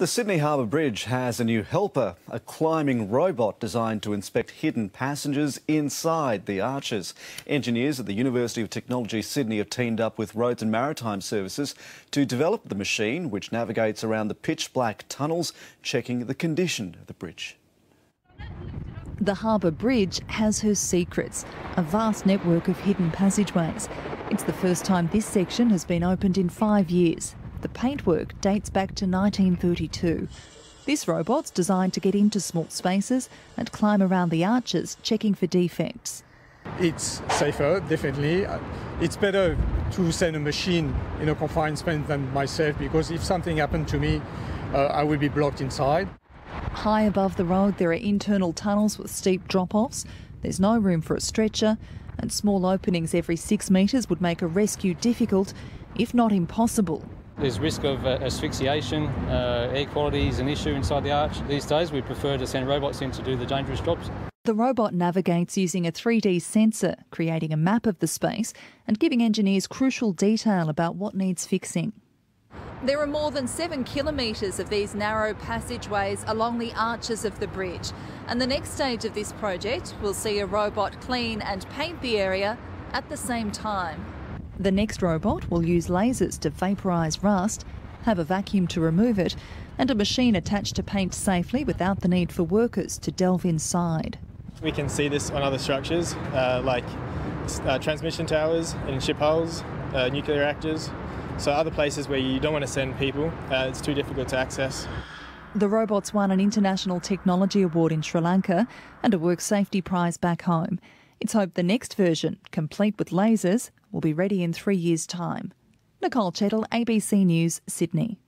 The Sydney Harbour Bridge has a new helper, a climbing robot designed to inspect hidden passengers inside the arches. Engineers at the University of Technology Sydney have teamed up with Roads and Maritime Services to develop the machine, which navigates around the pitch black tunnels, checking the condition of the bridge. The Harbour Bridge has her secrets, a vast network of hidden passageways. It's the first time this section has been opened in five years. The paintwork dates back to 1932. This robot's designed to get into small spaces and climb around the arches, checking for defects. It's safer, definitely. It's better to send a machine in a confined space than myself because if something happened to me, uh, I would be blocked inside. High above the road, there are internal tunnels with steep drop offs. There's no room for a stretcher, and small openings every six metres would make a rescue difficult, if not impossible. There's risk of uh, asphyxiation, uh, air quality is an issue inside the arch. These days, we prefer to send robots in to do the dangerous jobs. The robot navigates using a 3D sensor, creating a map of the space and giving engineers crucial detail about what needs fixing. There are more than seven kilometres of these narrow passageways along the arches of the bridge. And the next stage of this project will see a robot clean and paint the area at the same time. The next robot will use lasers to vaporise rust, have a vacuum to remove it, and a machine attached to paint safely without the need for workers to delve inside. We can see this on other structures uh, like uh, transmission towers in ship hulls, uh, nuclear reactors, so other places where you don't want to send people, uh, it's too difficult to access. The robots won an International Technology Award in Sri Lanka and a Work Safety Prize back home. It's hoped the next version, complete with lasers, will be ready in three years' time. Nicole Chettle, ABC News, Sydney.